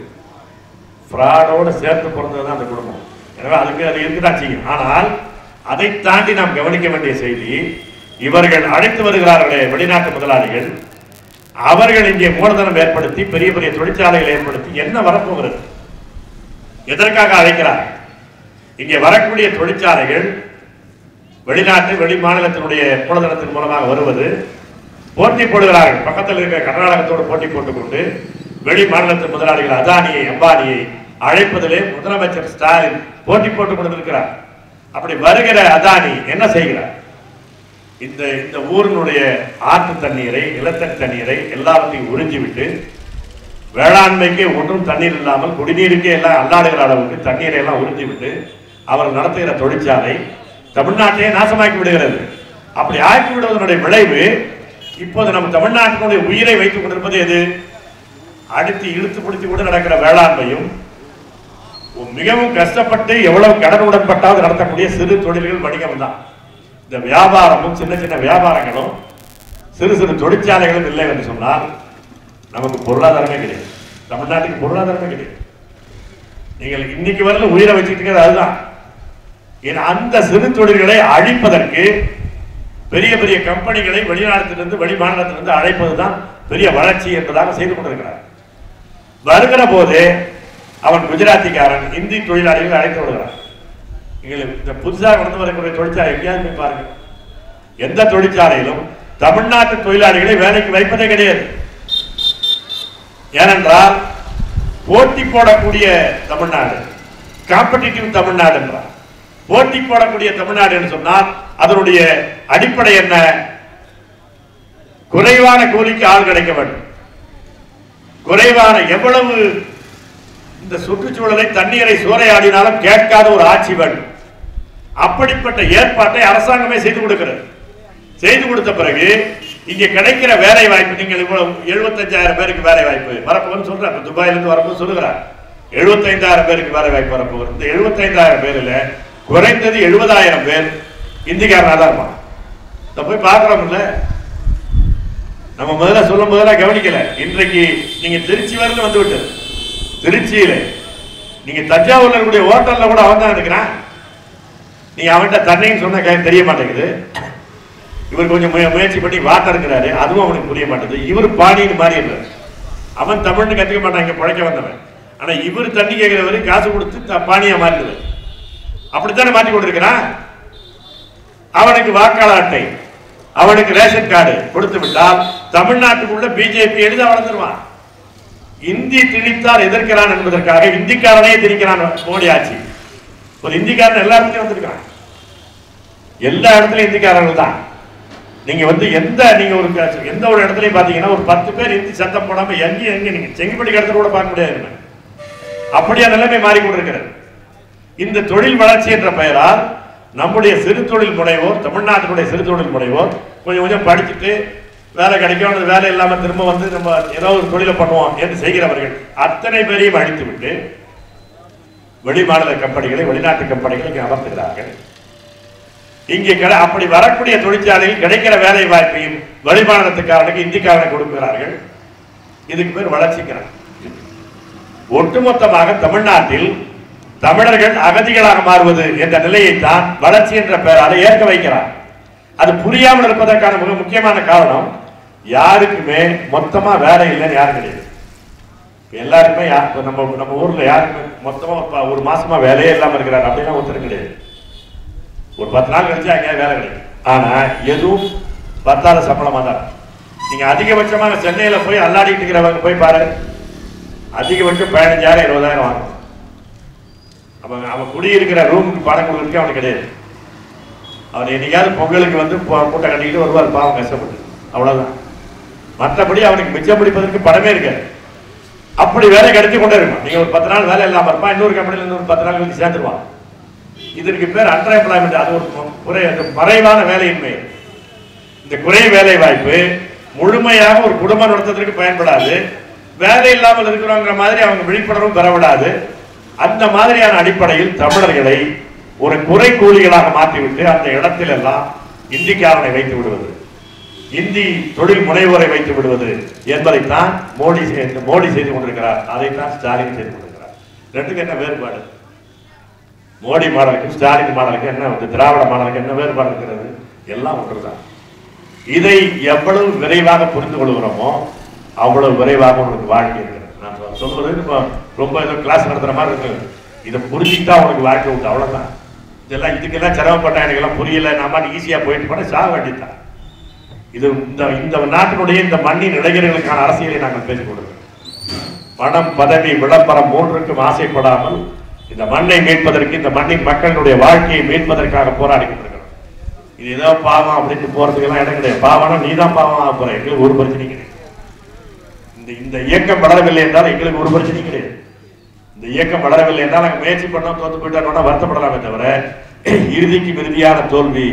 ஃப்ராடோடு சேர்த்து பிறந்தது தான் அந்த குடும்பம். எனவே அதுக்கு அது இருக்குதான் செய்யும். ஆனால் அதை தாண்டி நாம் கவனிக்க வேண்டிய செய்தி இவர்கள் அழைத்து வருகிறார்களே வெளிநாட்டு முதலாளிகள் அவர்கள் இங்கே மூலதனம் ஏற்படுத்தி பெரிய பெரிய தொழிற்சாலைகளை ஏற்படுத்தி என்ன வரப்போகிறது? எதற்காக அழைக்கிறார்? இங்கே வரக்கூடிய தொழிற்சாலைகள் வெளிநாட்டு வெளி மாநிலத்தினுடைய மூலதனத்தின் மூலமாக வருவது போட்டி போடுகிறார்கள். பக்கத்தில் இருக்கிற கர்நாடகத்தோடு போட்டி போட்டுக்கொண்டு வெளி மாநிலத்து முதலாளிகள் அதானியை அம்பானியை அழைப்பதிலே முதலமைச்சர் ஸ்டாலின் போட்டி போட்டுக் கொண்டிருக்கிறார். அப்படி வருகிற அதானி என்ன செய்கிறார்? இந்த இந்த ஊரினுடைய ஆற்று தண்ணீரை நிலத்தடி தண்ணீரை எல்லாவற்றையும் உறிஞ்சிவிட்டு வேளாண்மைக்கே ஒன்றும் தண்ணீர் இல்லாமல் குடிநீருக்கே எல்லாம் அல்லாடுகிற அளவுக்கு தண்ணீரை எல்லாம் உறிஞ்சிவிட்டு அவர் நடத்துகிற தொழிற்சாலை தமிழ்நாட்டையே நாசமாக்கி விடுகிறது. அப்படி ஆக்கி விடுவதனுடைய விளைவு இப்போது நம்ம தமிழ்நாட்டினுடைய உயிரை வைத்துக் கொண்டிருப்பது எது? அடித்து இழுத்து பிடித்து கூட நடக்கிற வேளாண்மையும் மிகவும் கஷ்டப்பட்டு எவ்வளவு கடன் உடன்பட்டாவது நடத்தக்கூடிய சிறு தொழில்கள் வணிகம் தான் இந்த வியாபாரமும் சின்ன சின்ன வியாபாரங்களும் சிறு சிறு தொழிற்சாலைகளும் இல்லை என்று சொன்னால் நமக்கு பொருளாதாரமே கிடையாது. தமிழ்நாட்டுக்கு பொருளாதாரமே கிடையாது. நீங்கள் இன்னைக்கு வரல உயிரை வச்சுட்டு அதுதான். ஏன்னா அந்த சிறு தொழில்களை அழிப்பதற்கு பெரிய பெரிய கம்பெனிகளை வெளிநாட்டிலிருந்து வெளிமாநிலத்திலிருந்து அழைப்பது தான் பெரிய வளர்ச்சி என்பதாக செய்து கொண்டிருக்கிறார். வருகிற போது அவன் குஜராத்திக்காரன் இந்தி தொழிலாளிகள் அழைத்து விடுகிறான் எங்களுக்கு இந்த புதுசாக வளர்ந்து வரக்கூடிய தொழிற்சாலை எங்கேயாவது போய் பாருங்க. எந்த தொழிற்சாலையிலும் தமிழ்நாட்டு தொழிலாளிகளை வேலைக்கு வைப்பதே கிடையாது. ஏனென்றால் போட்டி போடக்கூடிய தமிழ்நாடு காம்படிட்டிவ் தமிழ்நாடு என்றார் போட்டி போடக்கூடிய தமிழ்நாடு என்று சொன்னால் அதனுடைய அடிப்படை என்ன? குறைவான கூலிக்கு ஆள் கிடைக்க வேண்டும். குறைவான எவ்வளவு இந்த சுற்றுச்சூழலை தண்ணீரை சூறையாடினாலும் கேட்காத ஒரு ஆட்சி வேண்டும். அப்படிப்பட்ட ஏற்பாட்டை அரசாங்கமே செய்து கொடுக்கிறது. செய்து கொடுத்த பிறகு இங்க கிடைக்கிற வேலை வாய்ப்பு நீங்கள் இவ்வளவு எழுபத்தஞ்சாயிரம் பேருக்கு வேலை வாய்ப்பு வரப்போன்னு சொல்றேன். இப்ப துபாயில இருந்து வரப்போது சொல்லுகிறார். எழுபத்தைந்தாயிரம் பேருக்கு வேலை வாய்ப்பு வரப்போகுது. இந்த எழுபத்தைந்தாயிரம் பேர்ல குறைந்தது எழுபதாயிரம் பேர் இந்திக்காரனா தான் இருப்பான். இதை போய் இல்லை நம்ம முதல்ல சொல்லும் போதெல்லாம் கவனிக்கல. இன்றைக்கு நீங்க திருச்சி வரல வந்து விட்டது. திருச்சியில. நீங்க தஞ்சாவூர்ல இருக்கக்கூடிய ஹோட்டல்ல கூட அவன் தான் இருக்கிறான். நீங்க அவன்கிட்ட தண்ணின்னு சொன்ன கே- தெரிய மாட்டேங்குது. இவர் கொஞ்சம் முயற்சி பண்ணி வாட்டர் இருக்கிறாரு. அதுவும் அவனுக்கு புரிய மாட்டேங்குது. இவர் பாணின்னு மாறிடுறாரு அவன் தமிழ்னு கத்துக்க மாட்டான் இங்க பிழைக்க வந்தவன். ஆனா இவர் தண்ணி கேட்கிறவரு காசு கொடுத்து த- பாணியா மாறிடுவார் அப்படித்தானே மாற்றி கொண்டிருக்கிறான்? அவனுக்கு வாக்காளர் அட்டை அவனுக்கு ரேஷன் கார்டு கொடுத்து விட்டால் தமிழ்நாட்டுக்குள்ள பிஜேபி எழுத வளர்ந்துருவான் இந்தி திணித்தால் எதிர்க்கிறான் என்பதற்காக இந்திக்காரனே திணிக்கிறான் மோடி ஆட்சி ஒரு இந்திக்காரன் எல்லா இடத்துலையும் வந்திருக்கான். எல்லா இடத்துலயும் இந்திக்காரர்கள் தான். நீங்க வந்து எந்த நீங்க ஒரு எந்த ஒரு இடத்துலயும் பாத்தீங்கன்னா ஒரு பத்து பேர் இந்தி சத்தம் போடாம எங்கேயும் எங்க நீங்க செங்கப்படி இடத்துல கூட பார்க்க முடியாது அப்படியா நிலைமை மாறிக்கொண்டிருக்கிறது. இந்த தொழில் வளர்ச்சி என்ற பெயரால் நம்முடைய சிறு தொழில் முனைவோர் தமிழ்நாட்டினுடைய சிறு தொழில் முனைவோர் கொஞ்சம் கொஞ்சம் படிச்சுட்டு வேலை கிடைக்கும் அந்த வேலை இல்லாமல் திரும்ப வந்து நம்ம ஏதோ ஒரு தொழிலை பண்ணுவோம் என்று செய்கிறவர்கள் அத்தனை பேரையும் அழித்து விட்டு கம்பெனிகளை வெளிநாட்டு கம்பெனிகளை இங்கே அமர்த்துகிறார்கள். இங்கே கிட அப்படி வரக்கூடிய தொழிற்சாலையில் கிடைக்கிற வேலை வாய்ப்பையும் வெளிமாநிலத்துக்காரனுக்கு இந்திக்காரனை இந்திக்காரனுக்கு கொடுக்கிறார்கள். இதுக்கு பேர் வளர்ச்சிக்கிறார் ஒட்டுமொத்தமாக தமிழ்நாட்டில் தமிழர்கள் அகதிகளாக மாறுவது என்ற நிலையை தான் வளர்ச்சி என்ற பெயரால் ஏற்க வைக்கிறார். அது புரியாமல் இருப்பதற்கான மிக முக்கியமான காரணம் யாருக்குமே மொத்தமா வேலை இல்லைன்னு யாரும் கிடையாது. எல்லாருக்குமே நம்ம நம்ம ஊர்ல யாருக்குமே மொத்தமா ஒரு மாசமா வேலையே இல்லாம இருக்கிறார் அப்படின்னா ஒருத்தர் கிடையாது. ஒரு பத்து நாள் கழிச்சு அங்கேயா வேலை கிடையாது ஆனா எதுவும் பத்தாத சம்பளமா தான் நீங்க அதிகபட்சமாக சென்னையில போய் அல்லாடிட்டு இருக்கிறவங்க போய் பாரு அதிகபட்சம் பதினஞ்சாயிரம் இருபதாயிரம் வாங்கணும் அவன் அவன் குடியிருக்கிற ரூமுக்கு பணம் கொடுக்குறதுக்கு அவனுக்கு கிடையாது. அவன் என்னைக்காவது பொங்கலுக்கு வந்து கூட்டம் மூட்டை கட்டிக்கிட்டு வருவார் பாவம் கஷ்டப்பட்டு. அவ்வளவுதான். மற்றபடி அவனுக்கு மிச்சம் பிடிப்பதற்கு பணமே இருக்காது. அப்படி வேலை கிடைச்சி கொண்டே இருக்கும். நீங்க ஒரு பத்து நாள் வேலை இல்லாம இருப்பான் இன்னொரு கம்பெனில இருந்து ஒரு பத்து நாள் கழிச்சு சேர்ந்துருவான். இதற்கு பேர் அன்எம்ப்ளாய்மெண்ட் அது ஒரு குறை அந்த மறைவான வேலையின்மை இந்த குறை வேலை வாய்ப்பு முழுமையாக ஒரு குடும்பம் நடத்துவதற்கு பயன்படாது. வேலை இல்லாமல் இருக்கிறோங்கிற மாதிரி அவங்க விழிப்புணர்வும் பெறவிடாது. அந்த மாதிரியான அடிப்படையில் தமிழர்களை ஒரு குறை கூலிகளாக மாற்றிவிட்டு அந்த இடத்தில் எல்லாம் இந்திக்காரனை வைத்து விடுவது. இந்தி தொழில் முனைவோரை வைத்து விடுவது என்பதைத்தான் மோடி மோடி செய்து கொண்டிருக்கிறார். அதைத்தான் ஸ்டாலின் செய்து கொண்டிருக்கிறார். ரெண்டுக்கு என்ன வேறுபாடு? மோடி மாடலுக்கு ஸ்டாலின் மாடலுக்கு என்ன வந்து திராவிட மாடலுக்கு என்ன வேறுபாடு இருக்கிறது? எல்லாம் ஒன்றுதான். இதை எவ்வளவு விரைவாக புரிந்து கொள்கிறோமோ அவ்வளவு விரைவாக உங்களுக்கு வாழ்க்கை இருக்கிறது சொல்றது இப்போ ரொம்ப ஏதோ கிளாஸ் நடத்துகிற மாதிரி இருக்கு. இதை புரிஞ்சுக்கிட்டா உனக்கு வாழ்க்கை உண்டு அவ்வளோதான் இதெல்லாம் இதுக்கெல்லாம் சிரமப்பட்டா எனக்கு எல்லாம் புரியல நான் ஈஸியாக போயிட்டு போனால் சாக வேண்டியதான் இது இந்த இந்த நாட்டினுடைய இந்த மண்ணின் இளைஞர்களுக்கான அரசியலை நாங்கள் பேசிக் கொடுக்கிறோம் பணம் பதவி விளம்பரம் மூன்றுக்கும் ஆசைப்படாமல் இந்த மண்ணை மீட்பதற்கு இந்த மண்ணின் மக்களுடைய வாழ்க்கையை மீட்பதற்காக போராடி கொண்டிருக்கிறோம். இது ஏதோ பாவம் அப்படின்னு போறதுக்கெல்லாம் இடம் கிடையாது. பாவம்னா நீ தான் பாவம் ஆக போற. எங்களுக்கு ஒரு பிரச்சனை கிடையாது. இந்த இந்த இயக்கம் வளரவில்லை என்றால் எங்களுக்கு ஒரு பிரச்சனை கிடையாது. இந்த இயக்கம் வளரவில்லை என்றால் நாங்கள் முயற்சி பண்ணோம் தோத்து போயிட்டோம்னா வருத்தப்படலாமே தவிர இறுதிக்கு மிகுதியான தோல்வி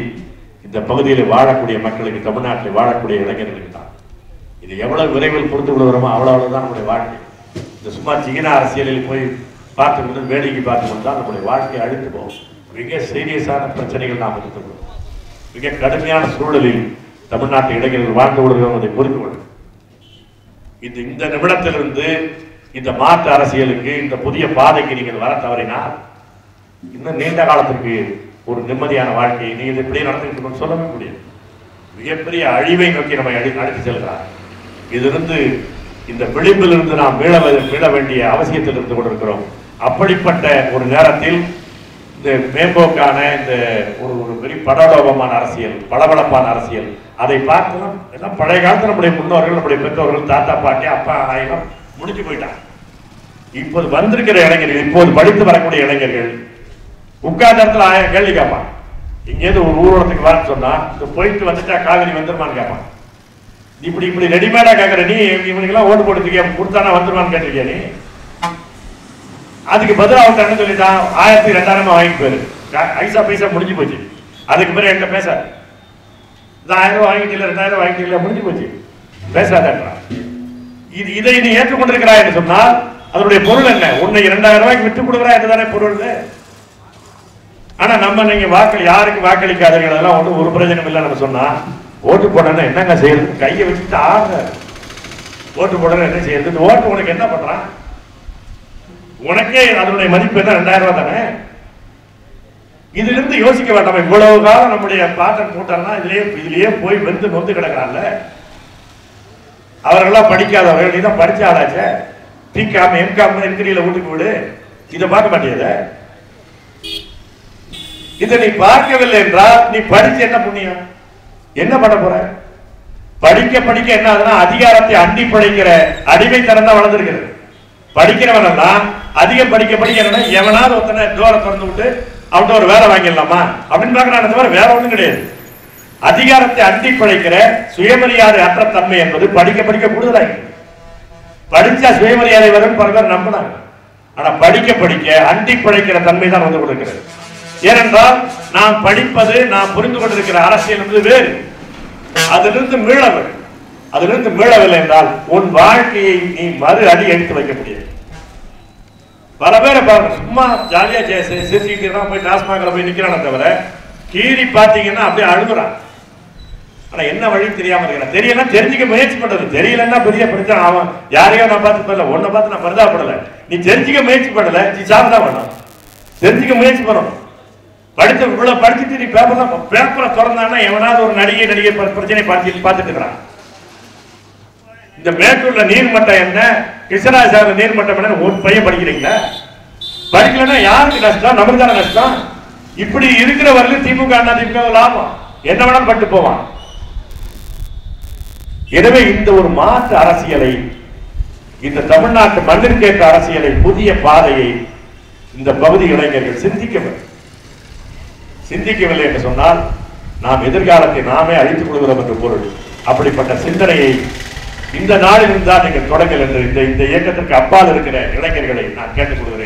இந்த பகுதியில் வாழக்கூடிய மக்களுக்கு தமிழ்நாட்டில் வாழக்கூடிய இளைஞர்களுக்கு தான். இது எவ்வளவு விரைவில் புரிந்து கொள்கிறோமோ அவ்வளோ அவ்வளவுதான் நம்முடைய வாழ்க்கை. இந்த சும்மா சிகின அரசியலில் போய் பார்த்து கொண்டு வேடிக்கை பார்த்து கொண்டால் நம்முடைய வாழ்க்கையை அழித்து போகும். மிக சீரியஸான பிரச்சனைகள் நாம் எடுத்துக்கொள்வோம் மிக கடுமையான சூழலில் தமிழ்நாட்டு இளைஞர்கள் வாழ்ந்து கொள்கிறோம் அதை புரிந்து கொள்ளும் இது இந்த நிமிடத்திலிருந்து இந்த மாற்று அரசியலுக்கு இந்த புதிய பாதைக்கு நீங்கள் வர தவறினால் இன்னும் நீண்ட காலத்திற்கு ஒரு நிம்மதியான வாழ்க்கையை நீங்கள் இப்படி நடத்திட்டு சொல்லவே முடியாது. மிகப்பெரிய அழிவை நோக்கி நம்மை அடி அடித்து செல்கிறார். இதிலிருந்து இந்த விளிம்பிலிருந்து நாம் மீள மீள வேண்டிய அவசியத்தில் இருந்து கொண்டிருக்கிறோம். அப்படிப்பட்ட ஒரு நேரத்தில் இந்த மேம்போக்கான இந்த ஒரு ஒரு பெரிய படலோபமான அரசியல் பளபளப்பான அரசியல். அதை பார்க்கலாம் எல்லாம் பழைய காலத்தில் நம்முடைய முன்னோர்கள் நம்முடைய பெற்றோர்கள் தாத்தா பாட்டி அப்பா ஆயிரம் முடிஞ்சு போயிட்டாங்க. இப்போது வந்திருக்கிற இளைஞர்கள் இப்போது படித்து வரக்கூடிய இளைஞர்கள் உட்கார்ந்த இடத்துல ஆயிரம் கேள்வி கேட்பான் இங்கேருந்து ஒரு ஊர்வலத்துக்கு வான்னு சொன்னா இந்த போயிட்டு வந்துட்டா காவிரி வந்துருமான்னு கேட்பான் இப்படி இப்படி ரெடிமேடா கேட்கற நீ இவனுக்கெல்லாம் ஓட்டு போட்டுருக்கிய கொடுத்தானா வந்துருமான்னு கேட்டிருக்கியா நீ? அதுக்கு பதில் அவன் சொல்லி தான் ஆயிரத்தி ரெண்டாயிரமா வாங்கி போயிரு. ஐசா பைசா முடிஞ்சு போச்சு. அதுக்கு பிறகு என்கிட்ட பேச. ஆயிரம் ரூபாய் வாங்கிட்டு ரெண்டாயிரம் வாங்கிட்டு இல்லை முடிஞ்சு போச்சு. பேசாதான் இது இதை நீ ஏற்றுக்கொண்டிருக்கிறாய் என்று சொன்னால் அதனுடைய பொருள் என்ன? உன்னை இரண்டாயிரம் ரூபாய்க்கு விட்டு கொடுக்குறா என்றுதானே பொருள்? ஆனா நம்ம நீங்க வாக்கு யாருக்கு வாக்களிக்காதீர்கள்? அதெல்லாம் ஒன்றும் ஒரு பிரயோஜனம் இல்லை நம்ம சொன்னா ஓட்டு போடணும் என்னங்க செய்யறது? கையை வச்சுட்டு ஆக ஓட்டு போடணும் என்ன செய்யறது? ஓட்டு உனக்கு என்ன பண்றான்? உனக்கே அதனுடைய மதிப்பு என்ன? ரெண்டாயிரம் ரூபாய் தானே? இதிலிருந்து யோசிக்க வேண்டாம். இவ்வளவு காலம் நம்முடைய பாட்டன் கூட்டம்னா இதுலயே இதுலயே போய் வெந்து நொந்து கிடக்குறான்ல. அவர்கள்லாம் படிக்காதவர்கள். நீ தான் படிச்ச ஆளாச்சே. பிகாம் எம்காம் இருக்கிறீங்கள வீட்டுக்கு விடு. இதை பார்க்க மாட்டேத இதை? நீ பார்க்கவில்லை என்றால் நீ படிச்சு என்ன புண்ணியம்? என்ன பண்ண போற? படிக்க படிக்க என்ன ஆகுதுன்னா அதிகாரத்தை அண்டி படைக்கிற அடிமைத்தனம் தான் வளர்ந்துருக்கிறது. படிக்கிறவன் எல்லாம் அதிகம் படிக்க படிக்க எவனாவது ஒருத்தனை டோரை திறந்து விட்டு அவன்கிட்ட ஒரு வேலை வாங்கிடலாமா? அப்படின்னு பார்க்கறானே தவிர வேற ஒண்ணும் கிடையாது. அதிகாரத்தை அண்டி படைக்கிற சுயமரியாதை அற்ற தன்மை என்பது படிக்க படிக்க கூடுதலாகி. படிச்சா சுயமரியாதை வரும் பல பேர் நம்பினாங்க. ஆனா படிக்க படிக்க அண்டி படைக்கிற தன்மை தான் வந்து கொடுக்கிறது ஏனென்றால் நாம் படிப்பது நாம் புரிந்து கொண்டிருக்கிற அரசியல் என்பது வேறு. அதிலிருந்து மீளவில்லை. அதிலிருந்து மீளவில்லை என்றால் உன் வாழ்க்கையை நீ மறு அடி எடுத்து வைக்க முடியாது. பல பேரை பாருங்க சும்மா ஜாலியா சிரிச்சுக்கிட்டு தான் போய் டாஸ்மாகில் போய் நிற்கிறானே தவிர கீறி பார்த்தீங்கன்னா அப்படியே அழுகுறான். ஆனா என்ன வழி தெரியாம இருக்கிறான். தெரியலன்னா தெரிஞ்சுக்க முயற்சி பண்றது. தெரியலன்னா பெரிய பிரச்சனை. அவன் யாரையோ நான் பார்த்து பண்ணல உன்னை பார்த்து நான் பரிதாபப்படல. நீ தெரிஞ்சுக்க முயற்சி பண்ணல நீ சாப்பிட்டா பண்ணணும் தெரிஞ்சுக்க முயற்சி பண்ணணும். படித்த இவ்வளவு படிச்சுட்டு நீ பேப்பர் தான் பேப்பரை திறந்தான்னா எவனாவது ஒரு நடிகை நடிகை பிரச்சனை பார்த்து பார்த்துட்டு இருக்கிறான். இந்த மேட்டூர்ல நீர்மட்டம் என்ன? கிருஷ்ணராஜ் நீர்மட்டம் என்ன? ஒரு பையன் படிக்கிறீங்களா படிக்கலன்னா யாருக்கு நஷ்டம் நமக்கு தானே நஷ்டம் இப்படி இருக்கிற வரையிலும் திமுக அண்ணா திமுக லாபம். என்ன வேணாலும் பட்டு போவான். எனவே இந்த ஒரு மாற்று அரசியலை இந்த தமிழ்நாட்டு மண்ணிற்கேற்ற அரசியலை புதிய பாதையை இந்த பகுதி இளைஞர்கள் சிந்திக்கவில்லை. சிந்திக்கவில்லை என்று சொன்னால் நாம் எதிர்காலத்தை நாமே அழித்துக் கொள்கிறோம் என்று பொருள். அப்படிப்பட்ட சிந்தனையை இந்த நாளில் இருந்தால் நீங்கள் தொடங்கல் என்று இந்த இந்த இயக்கத்திற்கு அப்பால் இருக்கிற இளைஞர்களை நான் கேட்டுக் கொடுக்கிறேன்